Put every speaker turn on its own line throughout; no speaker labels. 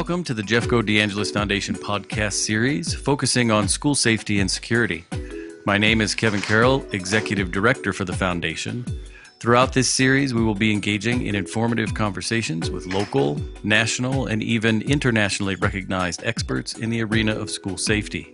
Welcome to the Jeffco DeAngelis Foundation podcast series focusing on school safety and security. My name is Kevin Carroll, Executive Director for the Foundation. Throughout this series, we will be engaging in informative conversations with local, national, and even internationally recognized experts in the arena of school safety.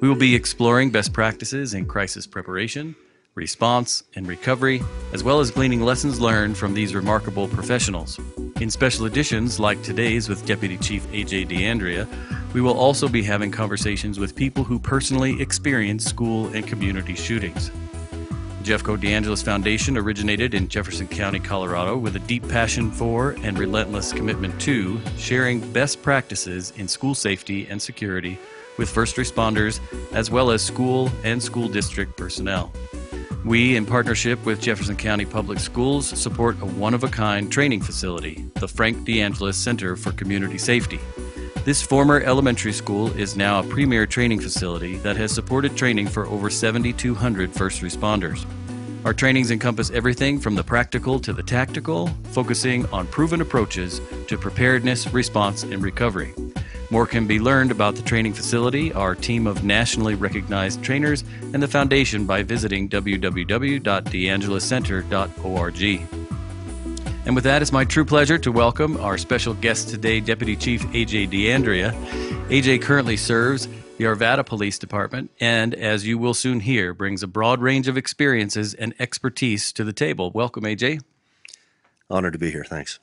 We will be exploring best practices in crisis preparation, response, and recovery, as well as gleaning lessons learned from these remarkable professionals. In special editions like today's with Deputy Chief AJ DeAndrea, we will also be having conversations with people who personally experience school and community shootings. Jeffco DeAngelis Foundation originated in Jefferson County, Colorado, with a deep passion for and relentless commitment to sharing best practices in school safety and security with first responders as well as school and school district personnel. We, in partnership with Jefferson County Public Schools, support a one of a kind training facility, the Frank DeAngelis Center for Community Safety. This former elementary school is now a premier training facility that has supported training for over 7,200 first responders. Our trainings encompass everything from the practical to the tactical, focusing on proven approaches to preparedness, response, and recovery. More can be learned about the training facility, our team of nationally recognized trainers, and the foundation by visiting www.deangeliscenter.org. And with that, it's my true pleasure to welcome our special guest today, Deputy Chief AJ DeAndrea. AJ currently serves the Arvada Police Department and, as you will soon hear, brings a broad range of experiences and expertise to the table. Welcome, AJ.
Honored to be here. Thanks.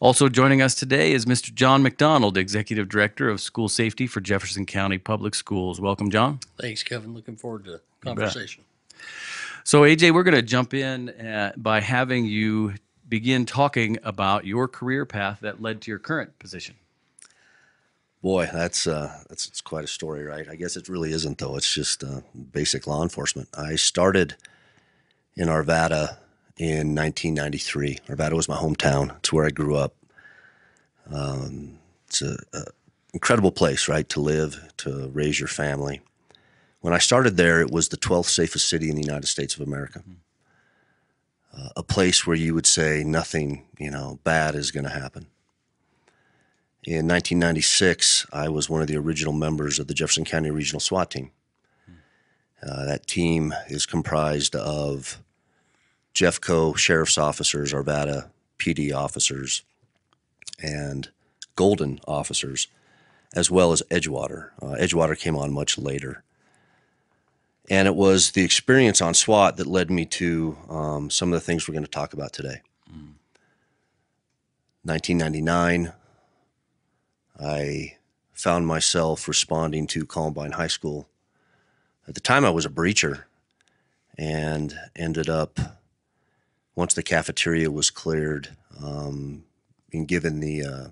Also joining us today is Mr. John McDonald, Executive Director of School Safety for Jefferson County Public Schools. Welcome, John.
Thanks, Kevin. Looking forward to the conversation.
So, AJ, we're going to jump in uh, by having you begin talking about your career path that led to your current position.
Boy, that's uh, that's it's quite a story, right? I guess it really isn't, though. It's just uh, basic law enforcement. I started in Arvada in 1993. Arvada was my hometown. It's where I grew up. Um, it's an incredible place, right, to live, to raise your family. When I started there, it was the 12th safest city in the United States of America. Uh, a place where you would say nothing, you know, bad is going to happen. In 1996, I was one of the original members of the Jefferson County Regional SWAT team. Uh, that team is comprised of Jeffco sheriff's officers, Arvada PD officers, and Golden officers, as well as Edgewater. Uh, Edgewater came on much later. And it was the experience on SWAT that led me to um, some of the things we're going to talk about today. Mm. 1999, I found myself responding to Columbine High School. At the time, I was a breacher and ended up once the cafeteria was cleared, um, being given the uh,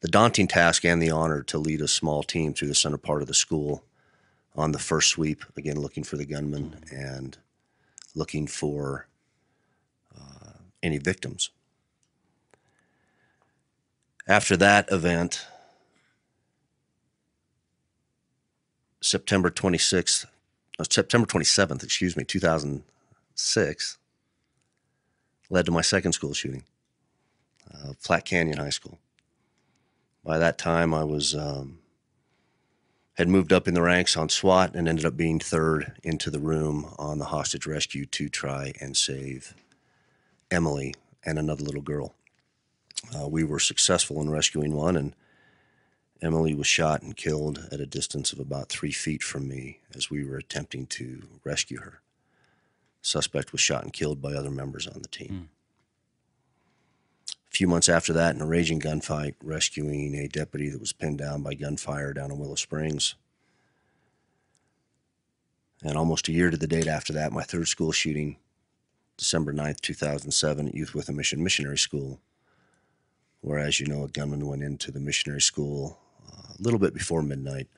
the daunting task and the honor to lead a small team through the center part of the school on the first sweep. Again, looking for the gunman and looking for uh, any victims. After that event, September 26th, uh, September 27th, excuse me, 2006, led to my second school shooting, uh, Platte Canyon High School. By that time, I was um, had moved up in the ranks on SWAT and ended up being third into the room on the hostage rescue to try and save Emily and another little girl. Uh, we were successful in rescuing one, and Emily was shot and killed at a distance of about three feet from me as we were attempting to rescue her. Suspect was shot and killed by other members on the team. Mm. A few months after that, in a raging gunfight, rescuing a deputy that was pinned down by gunfire down in Willow Springs. And almost a year to the date after that, my third school shooting, December 9th, 2007, at Youth with a Mission Missionary School, where, as you know, a gunman went into the missionary school a little bit before midnight,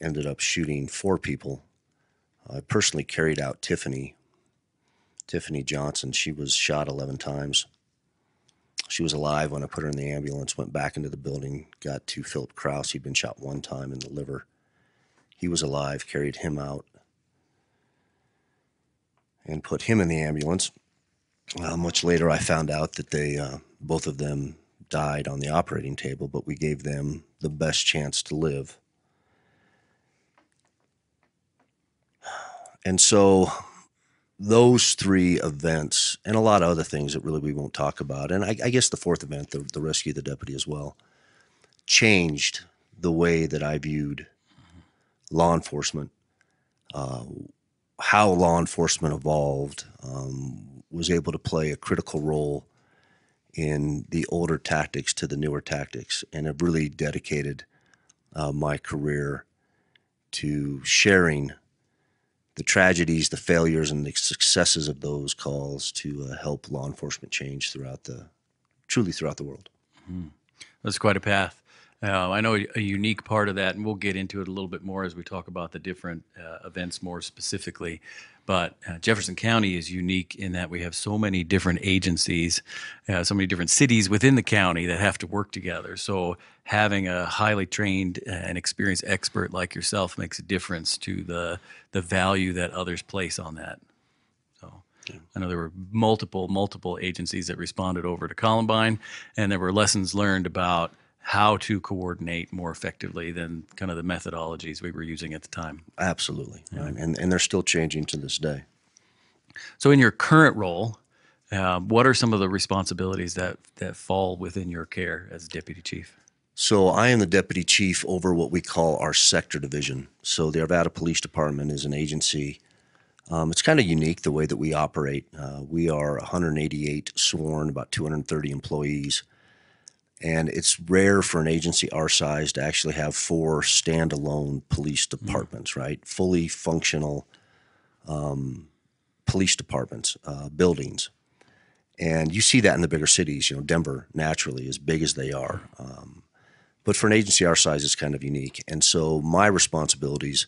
ended up shooting four people I personally carried out Tiffany, Tiffany Johnson. She was shot 11 times. She was alive when I put her in the ambulance, went back into the building, got to Philip Crouse. He'd been shot one time in the liver. He was alive, carried him out, and put him in the ambulance. Uh, much later, I found out that they, uh, both of them, died on the operating table, but we gave them the best chance to live. And so those three events and a lot of other things that really we won't talk about, and I, I guess the fourth event, the, the rescue of the deputy as well, changed the way that I viewed law enforcement, uh, how law enforcement evolved, um, was able to play a critical role in the older tactics to the newer tactics, and have really dedicated uh, my career to sharing the tragedies, the failures, and the successes of those calls to uh, help law enforcement change throughout the truly throughout the world.
That's quite a path. Uh, I know a, a unique part of that, and we'll get into it a little bit more as we talk about the different uh, events more specifically. But uh, Jefferson County is unique in that we have so many different agencies, uh, so many different cities within the county that have to work together. So having a highly trained uh, and experienced expert like yourself makes a difference to the the value that others place on that. So I know there were multiple, multiple agencies that responded over to Columbine, and there were lessons learned about how to coordinate more effectively than kind of the methodologies we were using at the time.
Absolutely, right? and and they're still changing to this day.
So, in your current role, uh, what are some of the responsibilities that that fall within your care as deputy chief?
So I am the deputy chief over what we call our sector division. So the Arvada Police Department is an agency. Um, it's kind of unique the way that we operate. Uh, we are 188 sworn, about 230 employees, and it's rare for an agency our size to actually have four standalone police departments, right? Fully functional um, police departments, uh, buildings. And you see that in the bigger cities. You know, Denver naturally, as big as they are. Um, but for an agency our size, it's kind of unique. And so my responsibilities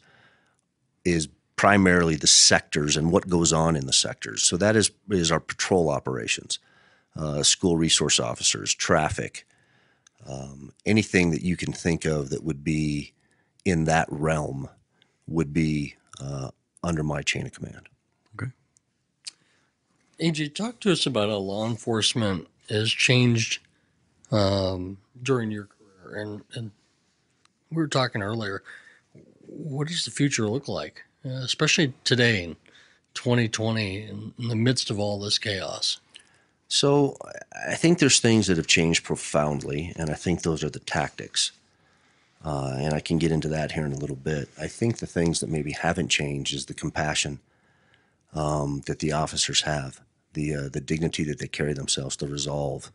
is primarily the sectors and what goes on in the sectors. So that is is our patrol operations, uh, school resource officers, traffic, um, anything that you can think of that would be in that realm would be uh, under my chain of command.
Okay.
AJ, talk to us about how law enforcement has changed um, during your career, and and we were talking earlier. What does the future look like, uh, especially today in 2020, in, in the midst of all this chaos?
So I think there's things that have changed profoundly, and I think those are the tactics. Uh, and I can get into that here in a little bit. I think the things that maybe haven't changed is the compassion um, that the officers have, the uh, the dignity that they carry themselves, the resolve,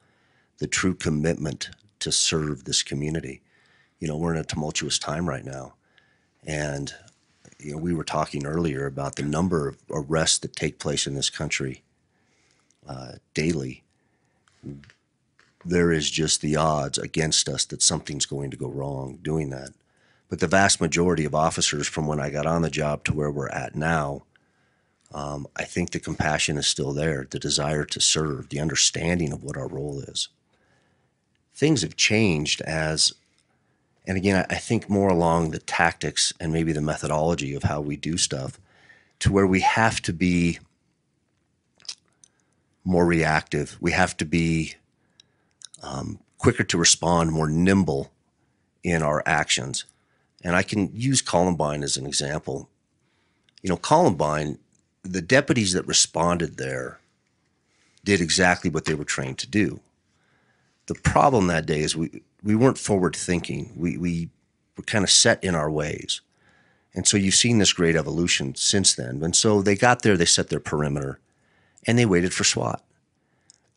the true commitment to serve this community. You know, we're in a tumultuous time right now, and you know we were talking earlier about the number of arrests that take place in this country uh, daily, there is just the odds against us that something's going to go wrong doing that. But the vast majority of officers from when I got on the job to where we're at now, um, I think the compassion is still there, the desire to serve, the understanding of what our role is. Things have changed as, and again, I, I think more along the tactics and maybe the methodology of how we do stuff to where we have to be more reactive. We have to be um, quicker to respond, more nimble in our actions. And I can use Columbine as an example. You know, Columbine, the deputies that responded there did exactly what they were trained to do. The problem that day is we, we weren't forward thinking. We, we were kind of set in our ways. And so you've seen this great evolution since then. And so they got there, they set their perimeter, and they waited for SWAT.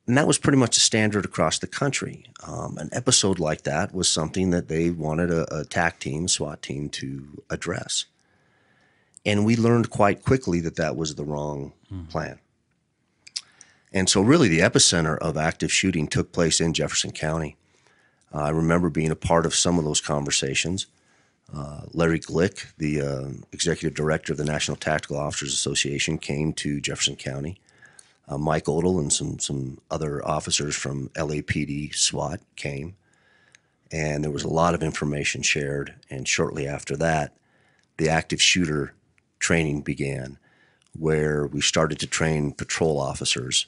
And that was pretty much a standard across the country. Um, an episode like that was something that they wanted a, a TAC team, SWAT team, to address. And we learned quite quickly that that was the wrong plan. And so, really, the epicenter of active shooting took place in Jefferson County. Uh, I remember being a part of some of those conversations. Uh, Larry Glick, the uh, executive director of the National Tactical Officers Association, came to Jefferson County. Uh, Mike Odell and some some other officers from LAPD SWAT came, and there was a lot of information shared. And shortly after that, the active shooter training began, where we started to train patrol officers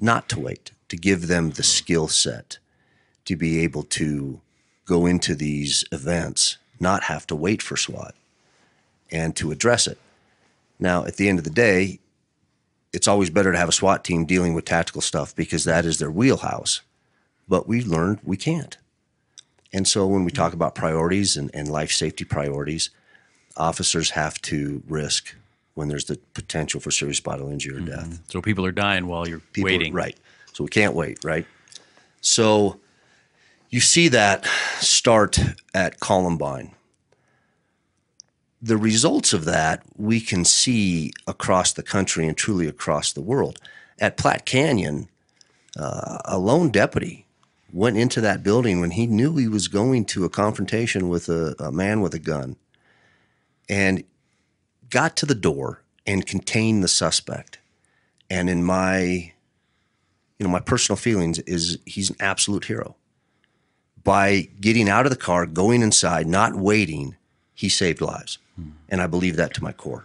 not to wait, to give them the skill set to be able to go into these events, not have to wait for SWAT, and to address it. Now, at the end of the day, it's always better to have a SWAT team dealing with tactical stuff because that is their wheelhouse. But we learned we can't. And so when we talk about priorities and, and life safety priorities, officers have to risk when there's the potential for serious bodily injury or mm-hmm. death.
So people are dying while you're
People-
waiting.
Right. So we can't wait, right? So you see that start at Columbine. The results of that we can see across the country and truly across the world. At Platte Canyon, uh, a lone deputy went into that building when he knew he was going to a confrontation with a, a man with a gun and got to the door and contained the suspect. And in my you know, my personal feelings is he's an absolute hero. By getting out of the car, going inside, not waiting, he saved lives. And I believe that to my core.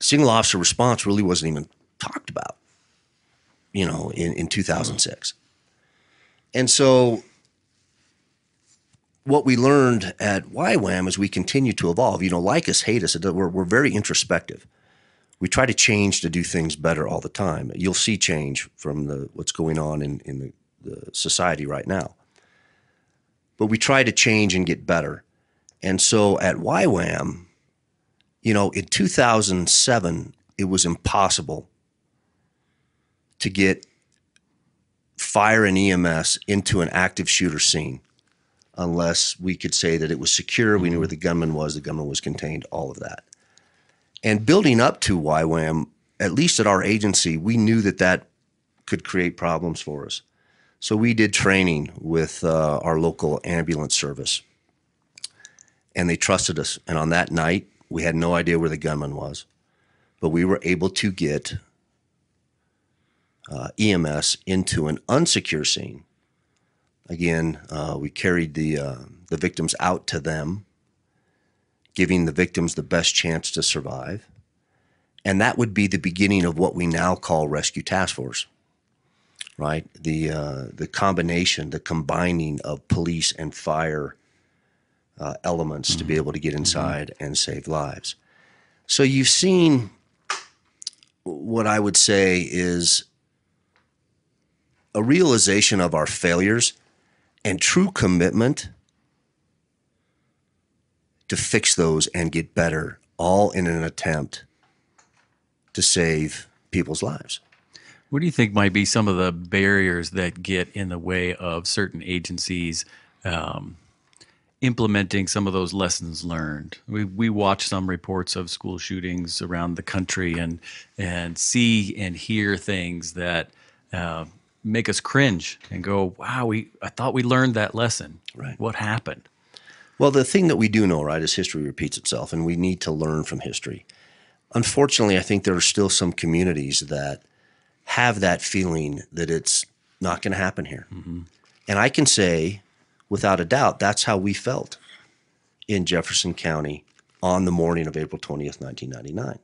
Single officer response really wasn't even talked about, you know, in, in 2006. And so what we learned at YWAM as we continue to evolve, you know, like us, hate us, we're, we're very introspective we try to change to do things better all the time. You'll see change from the what's going on in, in the, the society right now. But we try to change and get better. And so at YWAM, you know, in 2007, it was impossible to get fire and EMS into an active shooter scene unless we could say that it was secure, we knew where the gunman was, the gunman was contained, all of that. And building up to YWAM, at least at our agency, we knew that that could create problems for us. So we did training with uh, our local ambulance service, and they trusted us. And on that night, we had no idea where the gunman was, but we were able to get uh, EMS into an unsecure scene. Again, uh, we carried the uh, the victims out to them giving the victims the best chance to survive. And that would be the beginning of what we now call Rescue Task Force, right? The, uh, the combination, the combining of police and fire uh, elements to be able to get inside and save lives. So you've seen what I would say is a realization of our failures and true commitment to fix those and get better, all in an attempt to save people's lives.
What do you think might be some of the barriers that get in the way of certain agencies um, implementing some of those lessons learned? We we watch some reports of school shootings around the country and and see and hear things that uh, make us cringe and go, "Wow, we I thought we learned that lesson.
Right.
What happened?"
Well, the thing that we do know, right, is history repeats itself, and we need to learn from history. Unfortunately, I think there are still some communities that have that feeling that it's not going to happen here. And I can say, without a doubt, that's how we felt in Jefferson County on the morning of April 20th, 1999.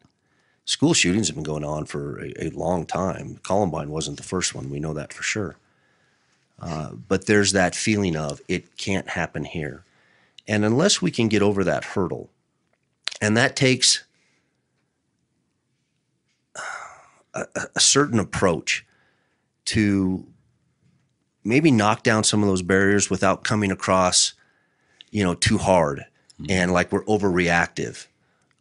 School shootings have been going on for a, a long time. Columbine wasn't the first one. We know that for sure. Uh, but there's that feeling of it can't happen here. And unless we can get over that hurdle, and that takes a, a certain approach to maybe knock down some of those barriers without coming across, you know, too hard and like we're overreactive.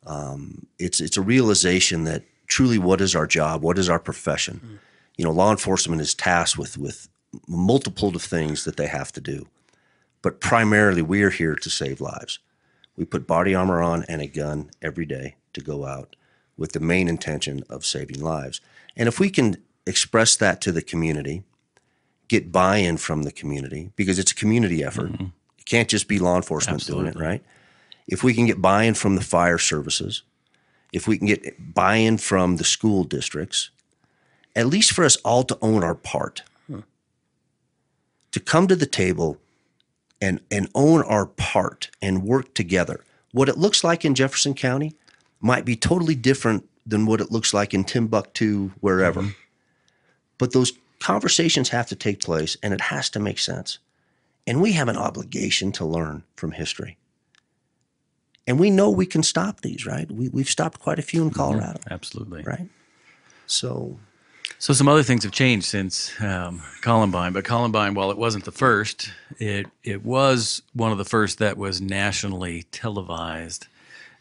Um, it's it's a realization that truly, what is our job? What is our profession? You know, law enforcement is tasked with with multiple of things that they have to do but primarily we are here to save lives. We put body armor on and a gun every day to go out with the main intention of saving lives. And if we can express that to the community, get buy in from the community, because it's a community effort, mm-hmm. it can't just be law enforcement doing it, right? If we can get buy in from the fire services, if we can get buy in from the school districts, at least for us all to own our part, to come to the table and and own our part and work together. What it looks like in Jefferson County might be totally different than what it looks like in Timbuktu, wherever. Mm-hmm. But those conversations have to take place and it has to make sense. And we have an obligation to learn from history. And we know we can stop these, right? We, we've stopped quite a few in Colorado,
Absolutely.
right? So,
So some other things have changed since um, Columbine, but Columbine, while it wasn't the first, it it was one of the first that was nationally televised,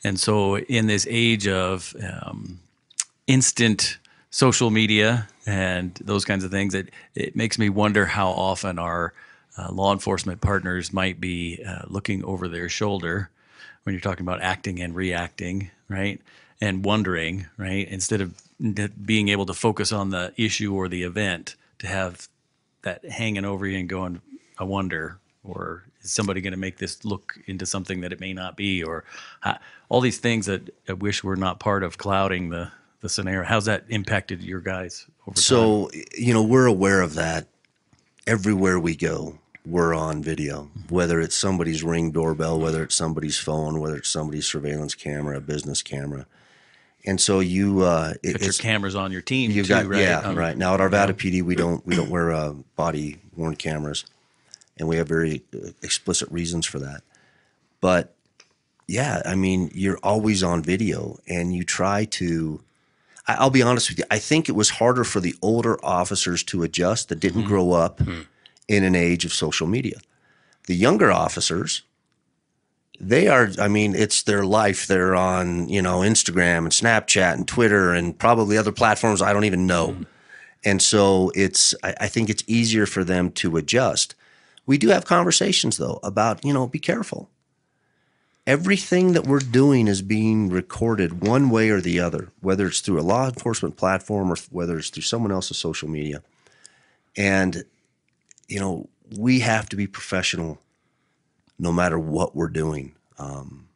and so in this age of um, instant social media and those kinds of things, it it makes me wonder how often our uh, law enforcement partners might be uh, looking over their shoulder when you're talking about acting and reacting, right? And wondering, right? Instead of being able to focus on the issue or the event, to have that hanging over you and going, I wonder, or is somebody going to make this look into something that it may not be, or uh, all these things that I wish were not part of clouding the the scenario. How's that impacted your guys over time?
so you know, we're aware of that everywhere we go. We're on video, whether it's somebody's ring doorbell, whether it's somebody's phone, whether it's somebody's surveillance camera, a business camera. And so you, uh, it-
your
it's,
cameras on your team
You've
too,
got
right?
yeah,
Um,
right. Now at Arvada PD, we don't we don't wear uh, body worn cameras, and we have very uh, explicit reasons for that. But yeah, I mean, you're always on video, and you try to. I'll be honest with you. I think it was harder for the older officers to adjust that didn't hmm. grow up hmm. in an age of social media. The younger officers, they are i mean it's their life. They're on you know instagram and snapchat and twitter and probably other platforms i don't even know. Hmm. And so it's I, I think it's easier for them to adjust. We do have conversations though about you know be careful everything that we're doing is being recorded one way or the other whether it's through a law enforcement platform or whether it's through someone else's social media and you know we have to be professional no matter what we're doing. Um,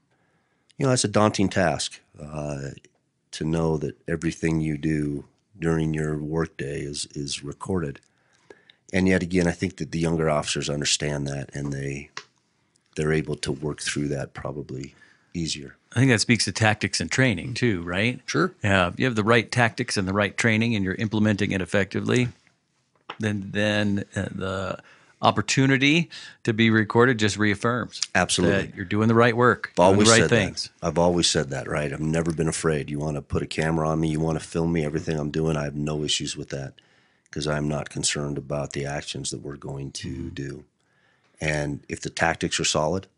you know, that's a daunting task uh, to know that everything you do during your workday is is recorded. And yet again, I think that the younger officers understand that, and they they're able to work through that probably easier.
I think that speaks to tactics and training too, right?
Sure.
Yeah, if you have the right tactics and the right training, and you're implementing it effectively, then then uh, the opportunity to be recorded just reaffirms
Absolutely.
that you're doing the right work,
I've always
doing the right
said
things.
that. I've always said that, right? I've never been afraid. You want to put a camera on me, you want to film me, everything I'm doing, I have no issues with that because I'm not concerned about the actions that we're going to
Mm-hmm.
do. And if the tactics are solid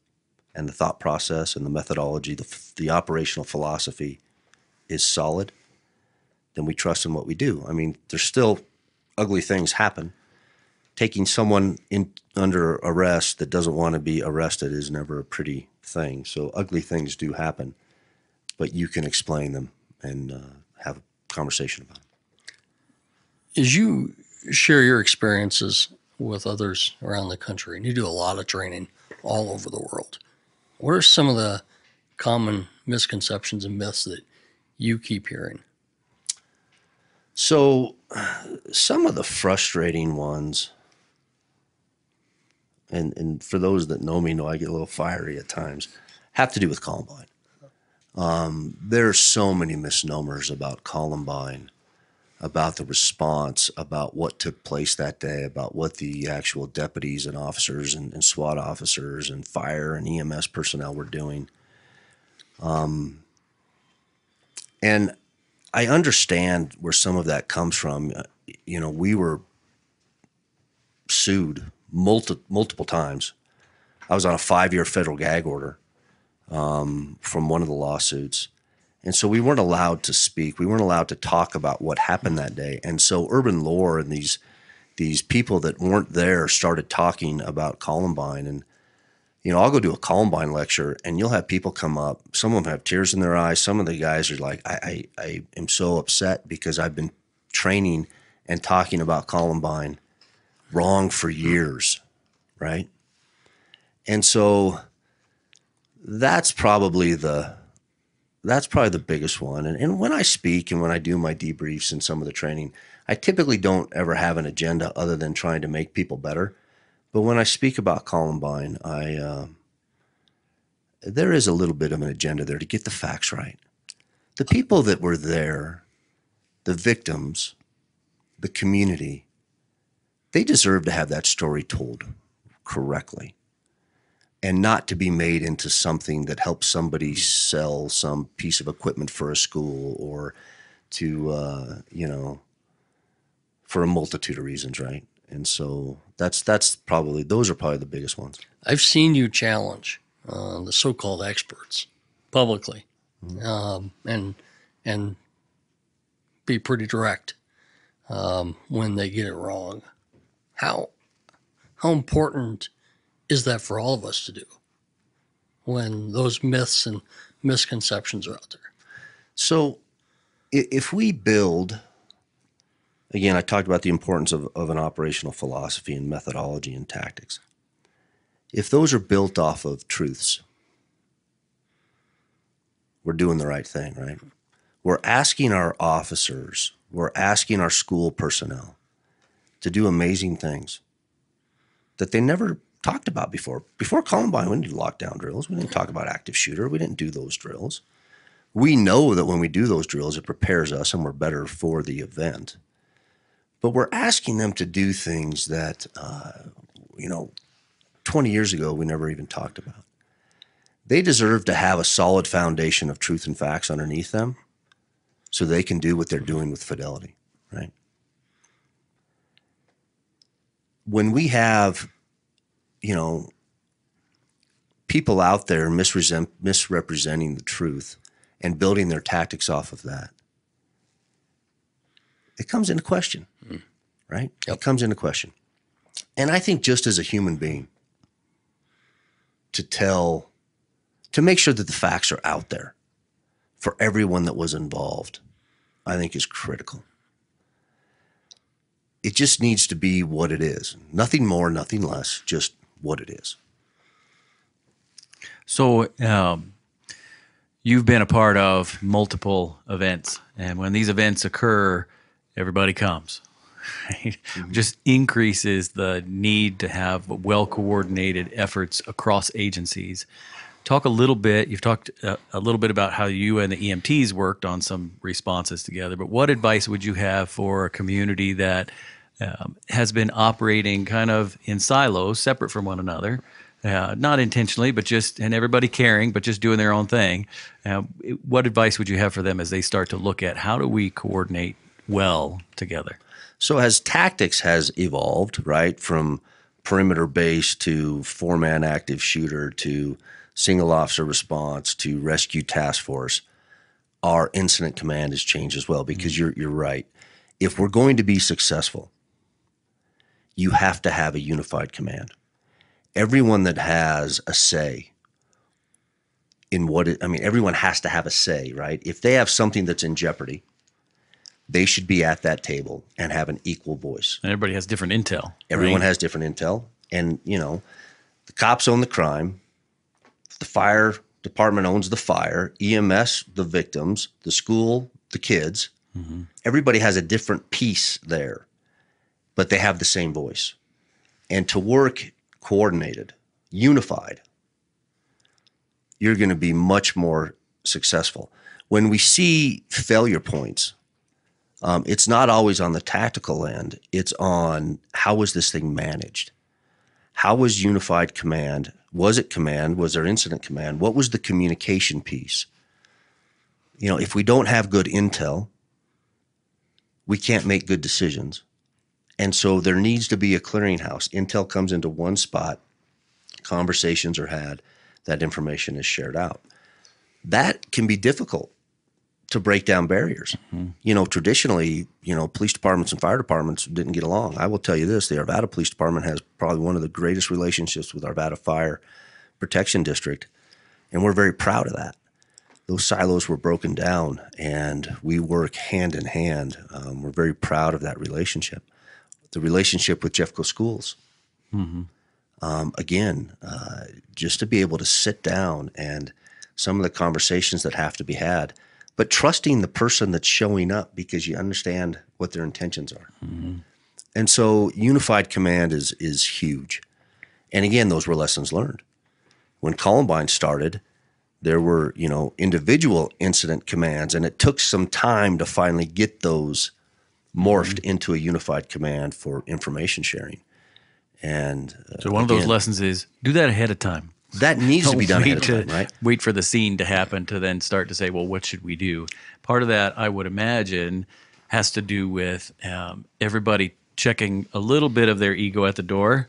and the thought process and the methodology, the, the operational philosophy is solid, then we trust in what we do. I mean, there's still ugly things happen. Taking someone in under arrest that doesn't want to be arrested is never a pretty thing. So ugly things do happen, but you can explain them and uh, have a conversation about it.
As you share your experiences with others around the country, and you do a lot of training all over the world, what are some of the common misconceptions and myths that you keep hearing?
So, some of the frustrating ones, and and for those that know me, know I get a little fiery at times, have to do with Columbine. Um, there are so many misnomers about Columbine, about the response, about what took place that day, about what the actual deputies and officers and, and SWAT officers and fire and EMS personnel were doing. Um, and I understand where some of that comes from. Uh, You know, we were sued multi- multiple times. I was on a five-year federal gag order um, from one of the lawsuits, and so we weren't allowed to speak. We weren't allowed to talk about what happened that day. And so urban lore and these these people that weren't there started talking about Columbine and you know, I'll go do a Columbine lecture and you'll have people come up. Some of them have tears in their eyes. Some of the guys are like, I, I, I am so upset because I've been training and talking about Columbine wrong for years, right? And so that's probably the that's probably the biggest one. And, and when I speak and when I do my debriefs and some of the training, I typically don't ever have an agenda other than trying to make people better. But when I speak about Columbine, I uh, there is a little bit of an agenda there to get the facts right. The people that were there, the victims, the community, they deserve to have that story told correctly and not to be made into something that helps somebody sell some piece of equipment for a school or to uh, you know for a multitude of reasons right? And so that's that's probably those are probably the biggest ones.
I've seen you challenge uh, the so-called experts publicly, um, and and be pretty direct um, when they get it wrong. How how important is that for all of us to do when those myths and misconceptions are out there?
So if we build, again, I talked about the importance of, of an operational philosophy and methodology and tactics. If those are built off of truths, we're doing the right thing, right? We're asking our officers, we're asking our school personnel to do amazing things that they never talked about before. Before Columbine, we didn't do lockdown drills. We didn't talk about active shooter. We didn't do those drills we know that when we do those drills, it prepares us and we're better for the event. But we're asking them to do things that, uh, you know, 20 years ago we never even talked about. They deserve to have a solid foundation of truth and facts underneath them so they can do what they're doing with fidelity, right? When we have, you know, people out there misrepresent, misrepresenting the truth, and building their tactics off of that, it comes into question, hmm. right? It comes into question. And I think just as a human being, to tell, to make sure that the facts are out there for everyone that was involved, I think is critical. It just needs to be what it is. Nothing more, nothing less, just what it is.
So, um, you've been a part of multiple events, and when these events occur, everybody comes. Right? Just increases the need to have well coordinated efforts across agencies. Talk a little bit. You've talked uh, a little bit about how you and the EMTs worked on some responses together. But what advice would you have for a community that um, has been operating kind of in silos, separate from one another? uh, not intentionally, but just and everybody caring, but just doing their own thing. Uh, what advice would you have for them as they start to look at how do we coordinate well together?
So as tactics has evolved, right, from perimeter base to four man active shooter to single officer response to rescue task force, our incident command has changed as well because you're you're right. If we're going to be successful, you have to have a unified command. Everyone that has a say in what it, I mean, everyone has to have a say, right? If they have something that's in jeopardy, they should be at that table and have an equal voice.
And everybody has different intel.
Everyone
right?
has different intel, and you know, the cops own the crime. The fire department owns the fire. EMS, the victims. The school, the kids. Mm-hmm. Everybody has a different piece there, but they have the same voice. And to work coordinated, unified, you're going to be much more successful. When we see failure points, um, it's not always on the tactical end. It's on how was this thing managed? How was unified command? Was it command? Was there incident command? What was the communication piece? You know, if we don't have good intel, we can't make good decisions. And so there needs to be a clearinghouse. Intel comes into one spot, conversations are had, that information is shared out. That can be difficult to break down barriers. You know, traditionally, you know, police departments and fire departments didn't get along. I will tell you this: the Arvada Police Department has probably one of the greatest relationships with Arvada Fire Protection District, and we're very proud of that. Those silos were broken down, and we work hand in hand. Um, we're very proud of that relationship. The relationship with Jeffco Schools, um, again, uh, just to be able to sit down and some of the conversations that have to be had, but trusting the person that's showing up because you understand what their intentions are. And so unified command is is huge. And again, those were lessons learned. When Columbine started, there were, you know, individual incident commands and it took some time to finally get those morphed
Mm-hmm.
into a unified command for information sharing. And uh,
So one of those lessons is do that ahead of time.
that needs to be done ahead
wait
of time, right?
Wait for the scene to happen to then start to say, well, what should we do? Part of that, I would imagine, has to do with um, everybody checking a little bit of their ego at the door,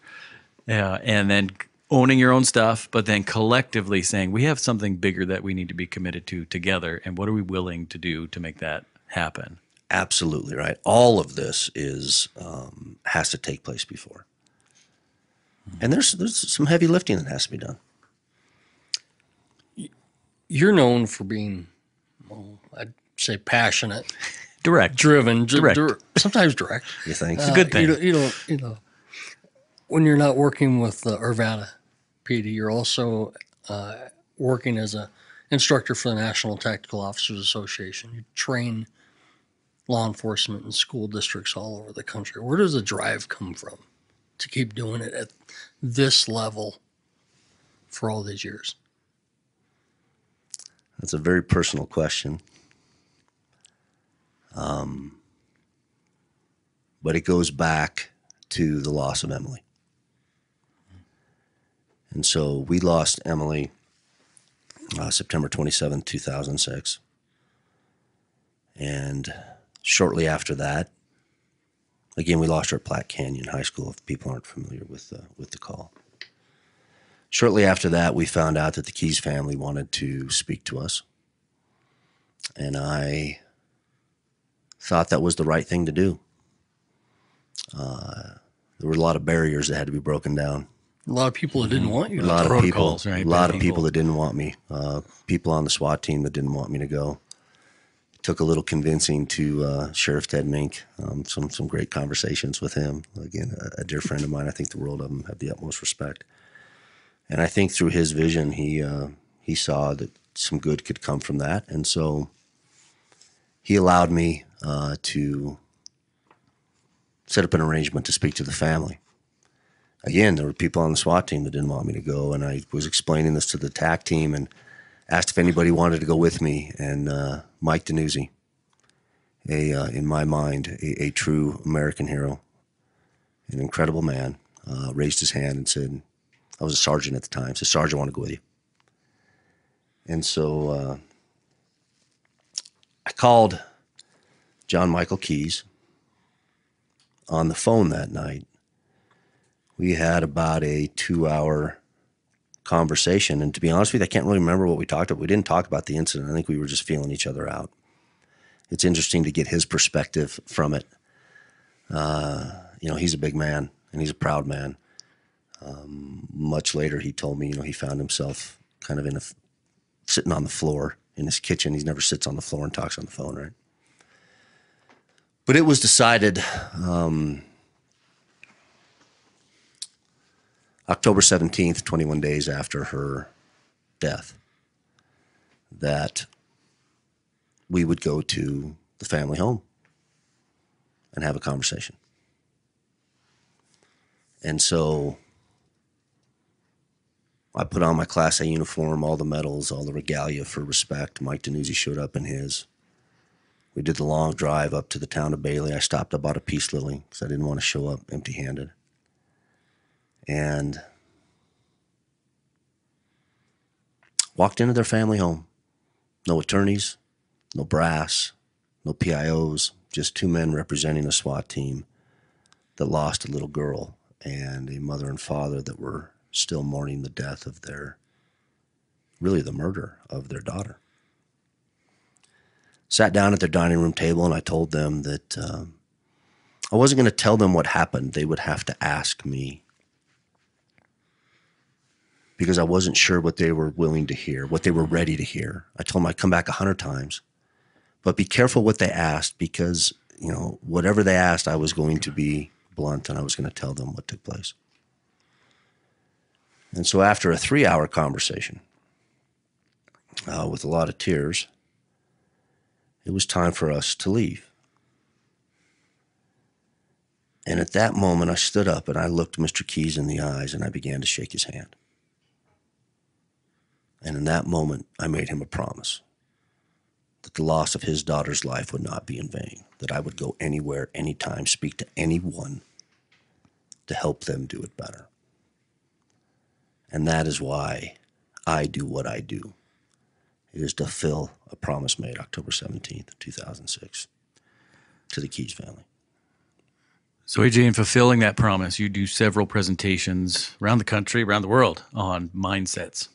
uh, and then owning your own stuff, but then collectively saying we have something bigger that we need to be committed to together, and what are we willing to do to make that happen?
Absolutely right. All of this is um, has to take place before, and there's there's some heavy lifting that has to be done.
You're known for being, well, I'd say passionate,
Direct.
driven,
Direct.
dir- sometimes direct.
You think?
Uh, it's a
good thing.
You know, you know, you know, when you're not working with uh, Arvada PD, you're also uh, working as a instructor for the National Tactical Officers Association. You train law enforcement in school districts all over the country. Where does the drive come from to keep doing it at this level for all these years?
That's a very personal question. Um, but it goes back to the loss of Emily. And so we lost Emily uh, September 27, 2006. And shortly after that, again, we lost her at Platte Canyon High School, if people aren't familiar with, uh, with the call. Shortly after that, we found out that the Keyes family wanted to speak to us. And I thought that was the right thing to do. Uh, there were a lot of barriers that had to be broken down.
A lot of people that didn't want you.
A lot of people,
right?
a lot of people
people.
that didn't want me. Uh, people on the SWAT team that didn't want me to go. Took a little convincing to uh, Sheriff Ted Mink. Um, some some great conversations with him. Again, a, a dear friend of mine. I think the world of him. Have the utmost respect. And I think through his vision, he uh, he saw that some good could come from that, and so he allowed me uh, to set up an arrangement to speak to the family again, there were people on the SWAT team that didn't want me to go, and I was explaining this to the TAC team and asked if anybody wanted to go with me. And uh, Mike Denuzzi, a uh, in my mind, a, a true American hero, an incredible man, uh, raised his hand and said, "I was a sergeant at the time." Said, "Sergeant, I want to go with you." And so uh, I called John Michael Keyes on the phone that night we had about a two hour conversation. And to be honest with you, I can't really remember what we talked about. We didn't talk about the incident. I think we were just feeling each other out. It's interesting to get his perspective from it. Uh, you know, he's a big man and he's a proud man. Um, much later, he told me, you know, he found himself kind of in a, sitting on the floor in his kitchen. He never sits on the floor and talks on the phone, right? But it was decided um, October 17th, 21 days after her death, that we would go to the family home and have a conversation. And so I put on my Class A uniform, all the medals, all the regalia for respect. Mike Denuzzi showed up in his. We did the long drive up to the town of Bailey. I stopped, I bought a peace lily because I didn't want to show up empty handed and walked into their family home. No attorneys, no brass, no PIOs, just two men representing a SWAT team that lost a little girl and a mother and father that were still mourning the death of their, really the murder of their daughter. Sat down at their dining room table and I told them that um, I wasn't going to tell them what happened. They would have to ask me because I wasn't sure what they were willing to hear, what they were ready to hear. I told them I'd come back a hundred times, but be careful what they asked because, you know, whatever they asked, I was going to be blunt and I was going to tell them what took place. And so after a three hour conversation uh, with a lot of tears, it was time for us to leave. And at that moment, I stood up and I looked Mr. Keyes in the eyes and I began to shake his hand. And in that moment, I made him a promise that the loss of his daughter's life would not be in vain, that I would go anywhere, anytime, speak to anyone to help them do it better. And that is why I do what I do. It is to fill a promise made October 17th, 2006 to the Keyes family.
So, AJ, in fulfilling that promise, you do several presentations around the country, around the world on mindsets.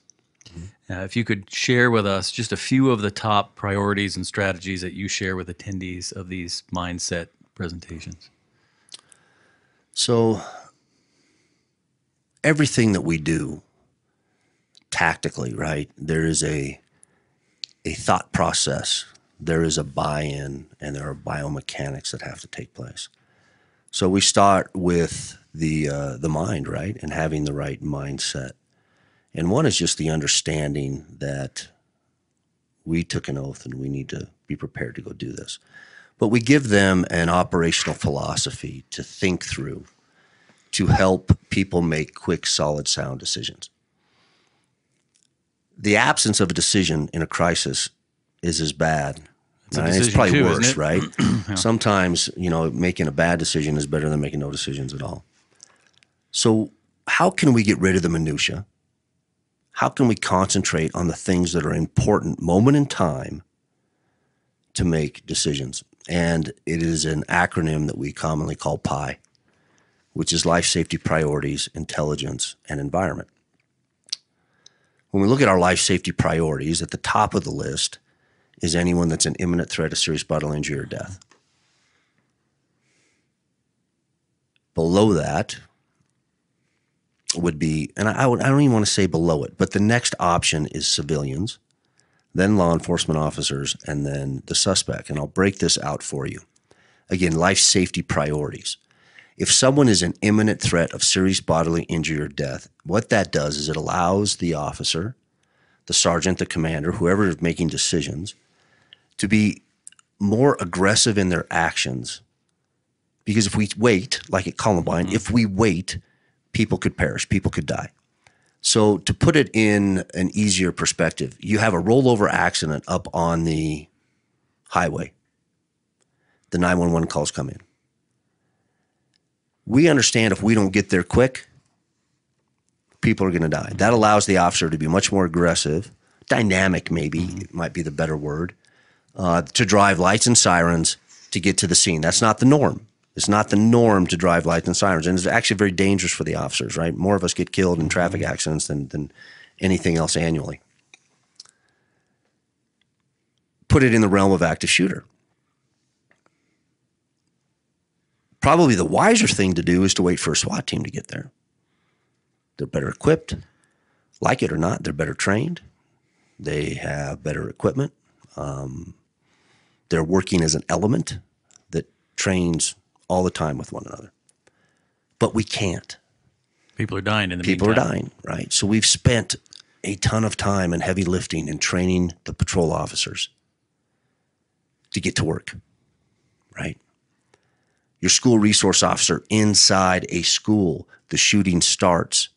Mm-hmm. Uh, if you could share with us just a few of the top priorities and strategies that you share with attendees of these mindset presentations.
So, everything that we do tactically, right? There is a a thought process, there is a buy-in, and there are biomechanics that have to take place. So we start with the uh, the mind, right, and having the right mindset. And one is just the understanding that we took an oath and we need to be prepared to go do this. But we give them an operational philosophy to think through to help people make quick, solid, sound decisions. The absence of a decision in a crisis is as bad
It's,
Right, it's probably
too,
worse,
it?
right? Sometimes, you know, making a bad decision is better than making no decisions at all. So, how can we get rid of the minutia? How can we concentrate on the things that are important moment in time to make decisions? And it is an acronym that we commonly call PI, which is life safety priorities, intelligence, and environment. When we look at our life safety priorities, at the top of the list is anyone that's an imminent threat of serious bodily injury or death. Below that would be, and I, I, would, I don't even want to say below it, but the next option is civilians, then law enforcement officers, and then the suspect. And I'll break this out for you. Again, life safety priorities. If someone is an imminent threat of serious bodily injury or death, what that does is it allows the officer, the sergeant, the commander, whoever is making decisions, to be more aggressive in their actions. Because if we wait, like at Columbine, mm-hmm. if we wait, people could perish, people could die. So, to put it in an easier perspective, you have a rollover accident up on the highway. The 911 calls come in. We understand if we don't get there quick, people are going to die. That allows the officer to be much more aggressive, dynamic, maybe might be the better word, uh, to drive lights and sirens to get to the scene. That's not the norm. It's not the norm to drive lights and sirens, and it's actually very dangerous for the officers. Right, more of us get killed in traffic accidents than than anything else annually. Put it in the realm of active shooter. Probably the wiser thing to do is to wait for a SWAT team to get there. They're better equipped, like it or not. They're better trained. They have better equipment. Um, they're working as an element that trains all the time with one another. But we can't.
People are dying in the
People are dying, right? So we've spent a ton of time and heavy lifting in training the patrol officers to get to work, right? Your school resource officer inside a school, the shooting starts.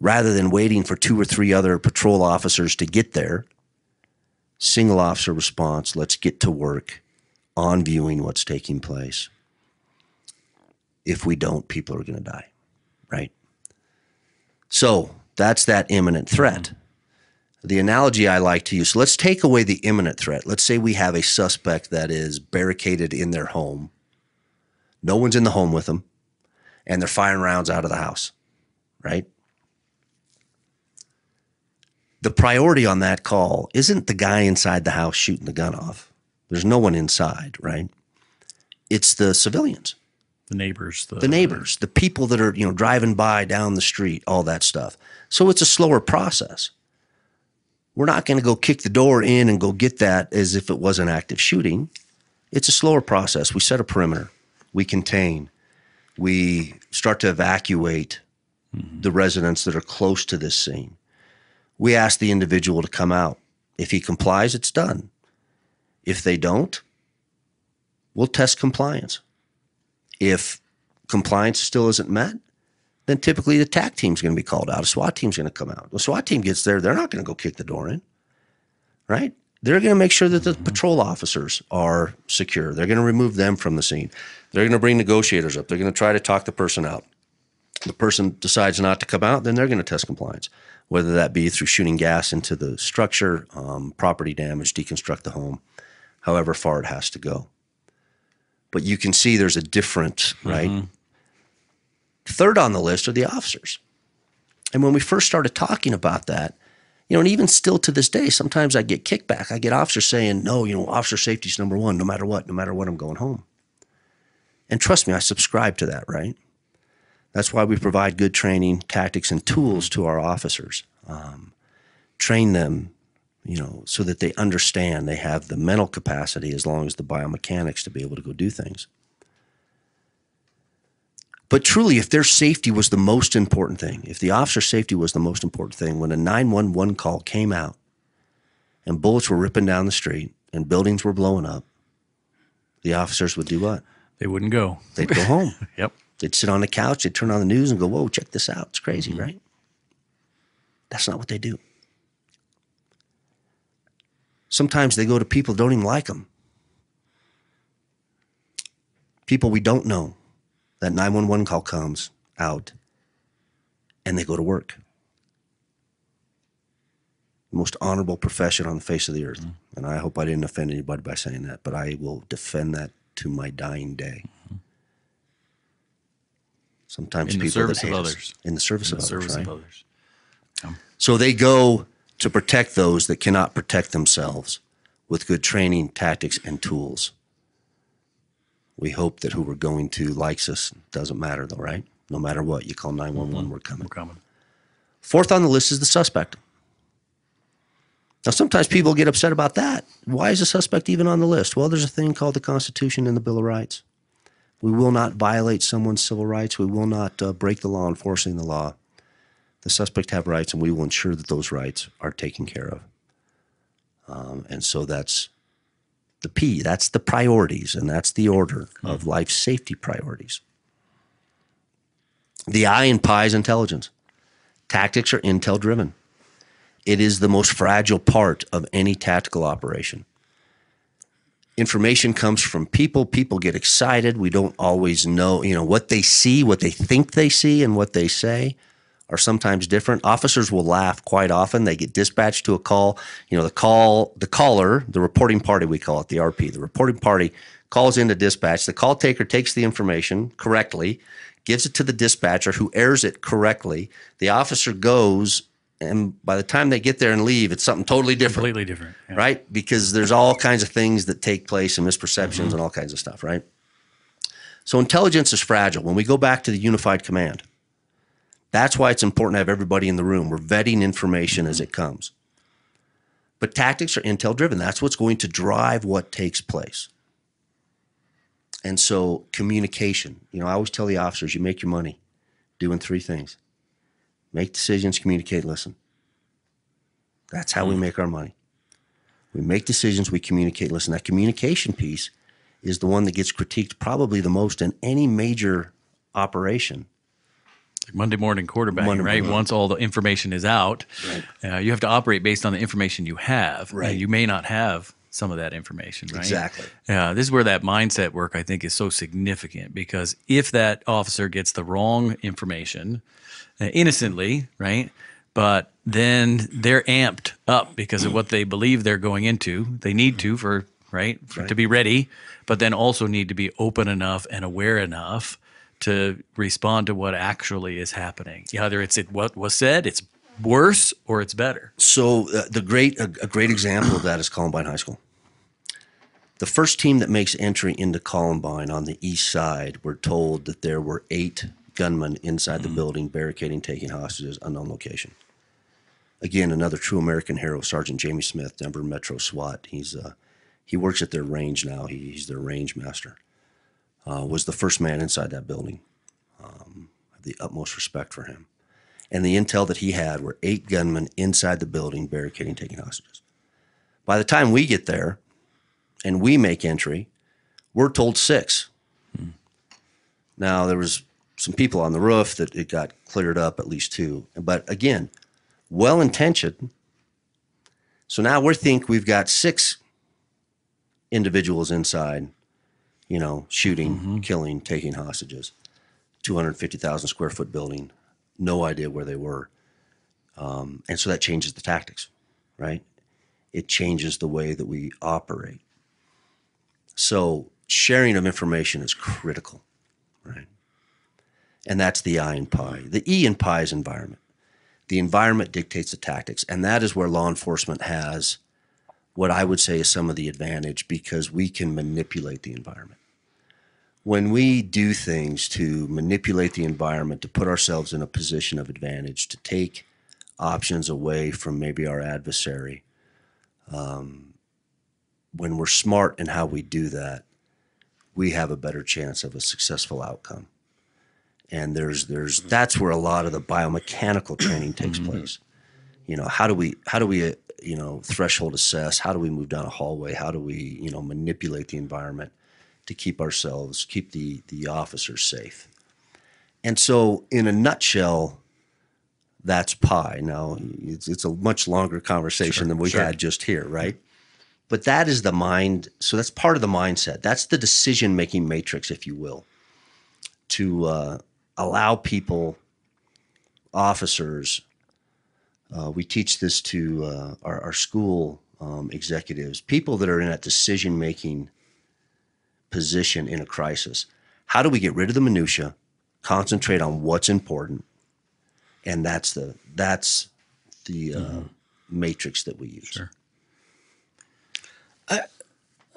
Rather than waiting for two or three other patrol officers to get there, single officer response, let's get to work on viewing what's taking place. If we don't, people are going to die, right? So that's that imminent threat. The analogy I like to use let's take away the imminent threat. Let's say we have a suspect that is barricaded in their home, no one's in the home with them, and they're firing rounds out of the house, right? The priority on that call isn't the guy inside the house shooting the gun off. There's no one inside, right? It's the civilians
The neighbors, the,
the neighbors, the people that are, you know, driving by down the street, all that stuff. So it's a slower process. We're not going to go kick the door in and go get that as if it was an active shooting. It's a slower process. We set a perimeter, we contain, we start to evacuate the residents that are close to this scene. We ask the individual to come out. If he complies, it's done. If they don't, we'll test compliance. If compliance still isn't met, then typically the TAC team's going to be called out. A SWAT team's going to come out. The SWAT team gets there, they're not going to go kick the door in, right? they're going to make sure that the patrol officers are secure. They're going to remove them from the scene. They're going to bring negotiators up. They're going to try to talk the person out. The person decides not to come out, then they're going to test compliance, whether that be through shooting gas into the structure, um, property damage, deconstruct the home, however far it has to go. But you can see there's a different, right? Third on the list are the officers. And when we first started talking about that, you know, and even still to this day, sometimes I get kickback. I get officers saying, no, you know, officer safety is number one, no matter what, no matter what, I'm going home. And trust me, I subscribe to that, right? That's why we provide good training, tactics, and tools to our officers. Um, train them, you know, so that they understand they have the mental capacity as long as the biomechanics to be able to go do things. But truly, if their safety was the most important thing, if the officer's safety was the most important thing, when a 911 call came out and bullets were ripping down the street and buildings were blowing up, the officers would do what?
They wouldn't go.
They'd go home.
Yep.
They'd sit on the couch, they'd turn on the news and go, Whoa, check this out. It's crazy, mm-hmm. right? That's not what they do. Sometimes they go to people don't even like them. People we don't know. That 911 call comes out and they go to work. The most honorable profession on the face of the earth. Mm-hmm. And I hope I didn't offend anybody by saying that, but I will defend that to my dying day. Mm-hmm. Sometimes
In the service
that
of
hate us.
others.
in the service
In
of
the
others,
service
right?
of others.
So they go to protect those that cannot protect themselves with good training, tactics, and tools. We hope that who we're going to likes us. Doesn't matter though, right? No matter what, you call 911, we're coming.
We're coming.
Fourth on the list is the suspect. Now, sometimes people get upset about that. Why is the suspect even on the list? Well, there's a thing called the Constitution and the Bill of Rights. We will not violate someone's civil rights. We will not uh, break the law enforcing the law. The suspect have rights, and we will ensure that those rights are taken care of. Um, and so that's the P. That's the priorities, and that's the order of life safety priorities. The I in PI is intelligence. Tactics are intel driven. It is the most fragile part of any tactical operation. Information comes from people. People get excited. We don't always know, you know, what they see, what they think they see, and what they say are sometimes different. Officers will laugh quite often. They get dispatched to a call. You know, the call, the caller, the reporting party, we call it the RP. The reporting party calls into dispatch. The call taker takes the information correctly, gives it to the dispatcher who airs it correctly. The officer goes, and by the time they get there and leave, it's something totally different
Completely different. Yeah.
right? Because there's all kinds of things that take place and misperceptions mm-hmm. and all kinds of stuff, right? So intelligence is fragile. When we go back to the unified command, that's why it's important to have everybody in the room. We're vetting information as it comes. But tactics are intel driven. That's what's going to drive what takes place. And so communication, you know, I always tell the officers, you make your money doing three things. Make decisions, communicate, listen. That's how we mm. make our money. We make decisions, we communicate, listen. That communication piece is the one that gets critiqued probably the most in any major operation.
Monday morning quarterbacking,
Monday
right?
morning.
Once all the information is out, uh, you have to operate based on the information you have.
Right.
And you may not have some of that information, right?
Exactly.
Yeah, this is where that mindset work I think is so significant because if that officer gets the wrong information uh, innocently, right? But then they're amped up because of what they believe they're going into. They need to for right, for, to be ready, but then also need to be open enough and aware enough to respond to what actually is happening. Either it's it, what was said, it's worse, or it's better.
So uh, the great a, a great example of that is Columbine High School. The first team that makes entry into Columbine on the east side were told that there were eight gunmen inside the building barricading, taking hostages, unknown location. Again, another true American hero, Sergeant Jamie Smith, Denver Metro SWAT. He's uh, he works at their range now. He, he's their range master. Uh, was the first man inside that building. Um, I have the utmost respect for him and the intel that he had were eight gunmen inside the building barricading, taking hostages. By the time we get there and we make entry, we're told six. Now there was some people on the roof that it got cleared up, at least two. But again, well intentioned. So now we think we've got six individuals inside, you know, shooting, killing, taking hostages. 250,000 square foot building, no idea where they were. Um, and so that changes the tactics, right? It changes the way that we operate. So sharing of information is critical, right? And that's the I in pi. The E in pi is environment. The environment dictates the tactics. And that is where law enforcement has what I would say is some of the advantage because we can manipulate the environment. When we do things to manipulate the environment, to put ourselves in a position of advantage, to take options away from maybe our adversary, um, when we're smart in how we do that, we have a better chance of a successful outcome. And there's there's that's where a lot of the biomechanical training takes place. You know, how do we how do we uh, you know threshold assess? How do we move down a hallway? How do we you know manipulate the environment to keep ourselves keep the the officers safe? And so, in a nutshell, that's pie. Now, it's, it's a much longer conversation than we
sure.
had just here, right? But that is the mind. So that's part of the mindset. That's the decision making matrix, if you will, to uh, allow people, officers. Uh, we teach this to uh, our, our school um, executives, people that are in that decision making position in a crisis. How do we get rid of the minutia, concentrate on what's important, and that's the that's the uh, matrix that we use.
Sure.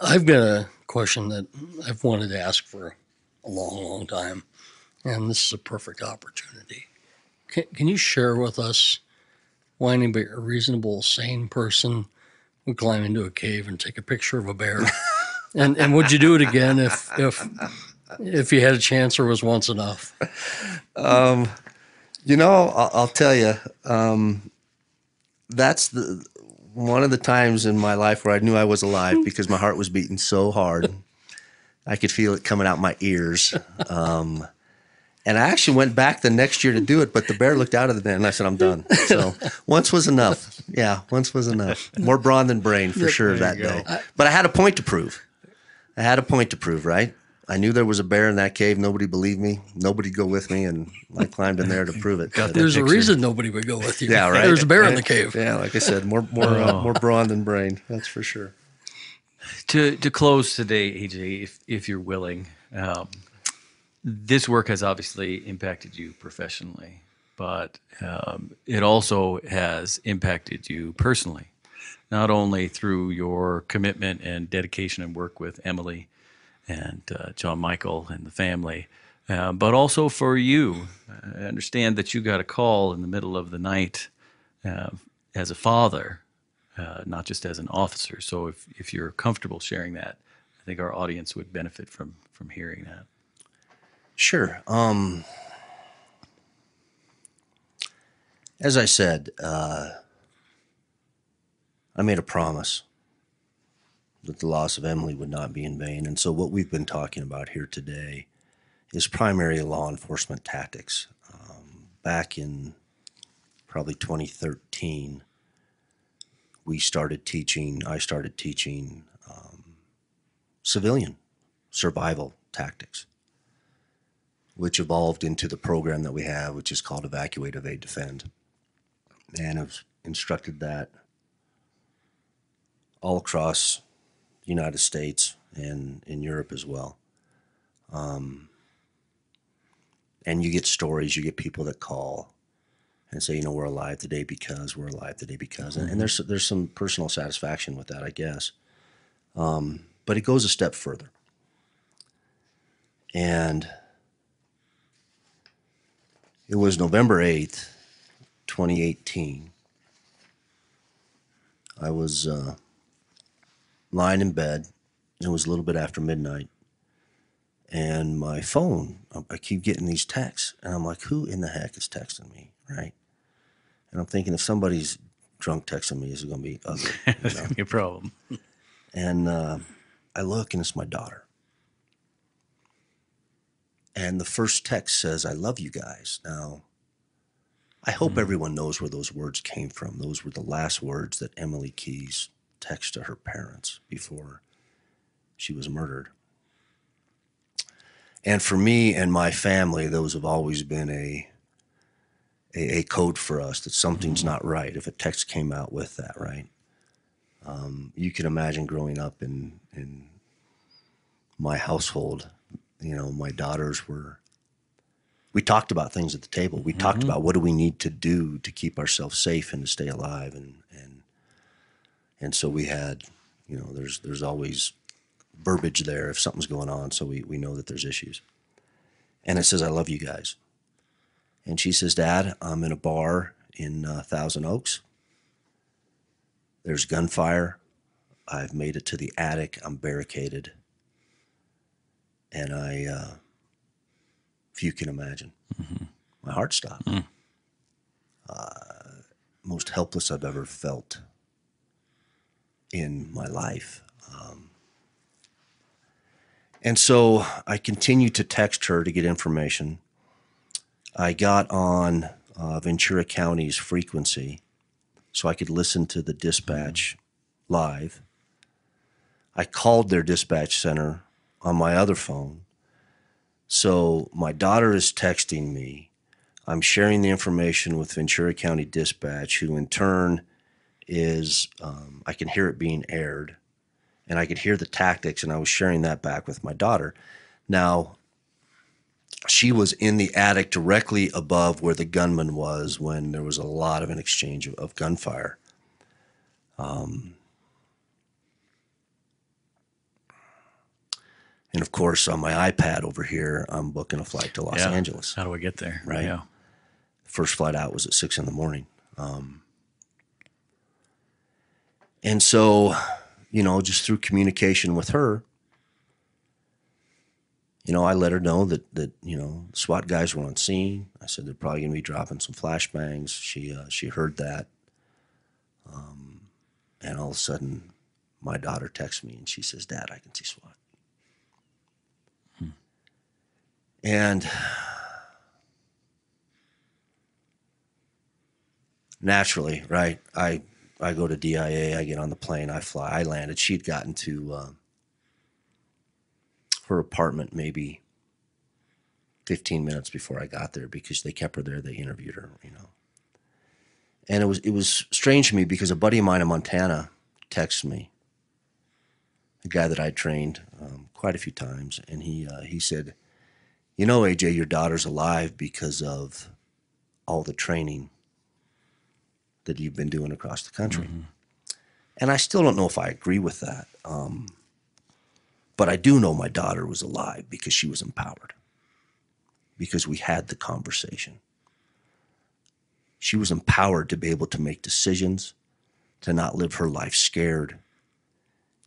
I've got a question that I've wanted to ask for a long, long time, and this is a perfect opportunity. Can, can you share with us why anybody, a reasonable, sane person, would climb into a cave and take a picture of a bear? and and would you do it again if if if you had a chance or was once enough?
Um, you know, I'll, I'll tell you, um, that's the one of the times in my life where I knew I was alive because my heart was beating so hard. I could feel it coming out my ears. Um, and I actually went back the next year to do it, but the bear looked out of the den and I said, I'm done. So once was enough. Yeah, once was enough. More brawn than brain for sure that day. But I had a point to prove. I had a point to prove, right? I knew there was a bear in that cave. Nobody believed me. Nobody'd go with me, and I climbed in there to prove it.
Got
There's a reason nobody would go with you.
yeah, right.
There's a bear in the cave.
Yeah, like I said, more more uh, more brawn than brain. That's for sure.
To to close today, AJ, if if you're willing, um, this work has obviously impacted you professionally, but um, it also has impacted you personally, not only through your commitment and dedication and work with Emily and uh, John Michael and the family, uh, but also for you. I understand that you got a call in the middle of the night uh, as a father uh, not just as an officer. So if, if you're comfortable sharing that, I think our audience would benefit from from hearing that.
Sure. Um, as I said, uh, I made a promise that the loss of Emily would not be in vain. And so, what we've been talking about here today is primary law enforcement tactics. Um, back in probably 2013, we started teaching, I started teaching um, civilian survival tactics which evolved into the program that we have, which is called Evacuate, Evade, Defend. And I've instructed that all across the United States and in Europe as well. Um, and you get stories, you get people that call and say, you know, we're alive today because we're alive today because, and, and there's there's some personal satisfaction with that, I guess. Um, but it goes a step further. And it was November 8th, 2018. I was uh, lying in bed. It was a little bit after midnight. And my phone, I- keep getting these texts. And I'm like, who in the heck is texting me? Right. And I'm thinking if somebody's drunk texting me, this is going to be ugly.
That's
know?
gonna be a problem.
And uh, I look and it's my daughter. And the first text says, I love you guys. Now, I hope everyone knows where those words came from. Those were the last words that Emily Keyes texted to her parents before she was murdered. And for me and my family, those have always been a a, a code for us that something's not right. If a text came out with that, right? Um, you can imagine growing up in in my household. You know, my daughters were. We talked about things at the table. We talked about what do we need to do to keep ourselves safe and to stay alive, and and so we had, you know, there's there's always verbiage there if something's going on, so we we know that there's issues. And it says, "I love you guys." And she says, Dad, I'm in a bar in uh, Thousand Oaks. There's gunfire. I've made it to the attic. I'm barricaded. And I, uh, if you can imagine, my heart stopped. Uh, most helpless I've ever felt in my life. Um, and so I continued to text her to get information. I got on uh, Ventura County's frequency so I could listen to the dispatch live. I called their dispatch center on my other phone. So my daughter is texting me. I'm sharing the information with Ventura County Dispatch, who in turn is, um, I can hear it being aired and I could hear the tactics, and I was sharing that back with my daughter. Now, she was in the attic directly above where the gunman was when there was a lot of an exchange of, of gunfire. Um, and of course, on my iPad over here, I'm booking a flight to Los
Yeah.
Angeles.
How do I get there?
Right.
Yeah.
First flight out was at six in the morning. Um, and so, you know, just through communication with her, you know, I let her know that that you know SWAT guys were on scene. I said they're probably going to be dropping some flashbangs. She uh, she heard that, um, and all of a sudden, my daughter texts me and she says, "Dad, I can see SWAT." And naturally, right? I I go to DIA. I get on the plane. I fly. I landed. She'd gotten to uh, her apartment maybe 15 minutes before I got there because they kept her there. They interviewed her, you know. And it was it was strange to me because a buddy of mine in Montana texted me, a guy that I trained um, quite a few times, and he uh, he said, "You know, AJ, your daughter's alive because of all the training that you've been doing across the country." And I still don't know if I agree with that. Um, but I do know my daughter was alive because she was empowered, because we had the conversation. She was empowered to be able to make decisions, to not live her life scared,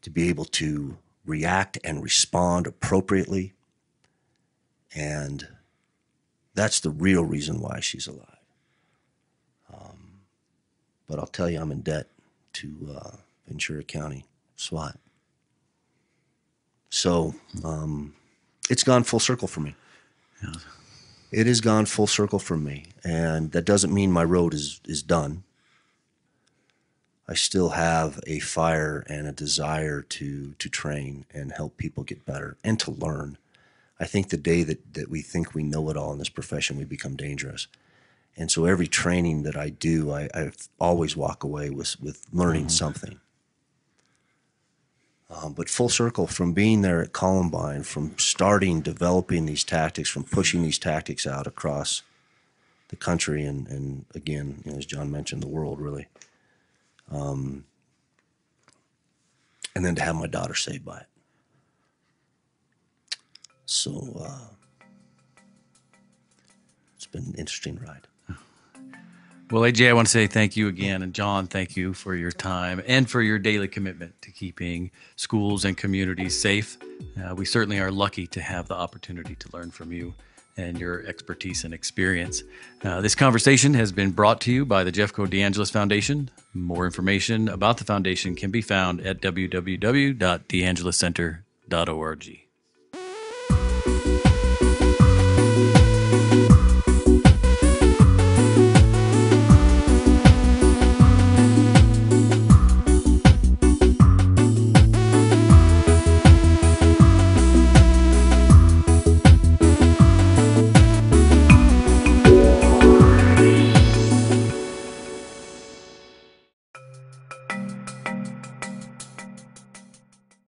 to be able to react and respond appropriately. And that's the real reason why she's alive. But I'll tell you, I'm in debt to uh, Ventura County SWAT. So um, it's gone full circle for me. It has gone full circle for me, and that doesn't mean my road is is done. I still have a fire and a desire to to train and help people get better and to learn. I think the day that that we think we know it all in this profession, we become dangerous. And so every training that I do, I, I always walk away with with learning something. Um, but full circle from being there at Columbine, from starting developing these tactics, from pushing these tactics out across the country, and and again, you know, as John mentioned, the world really. Um, and then to have my daughter saved by it. So uh, it's been an interesting ride.
Well, AJ, I want to say thank you again. And John, thank you for your time and for your daily commitment to keeping schools and communities safe. Uh, we certainly are lucky to have the opportunity to learn from you and your expertise and experience. Uh, this conversation has been brought to you by the Jeffco DeAngelis Foundation. More information about the foundation can be found at www.deangeliscenter.org.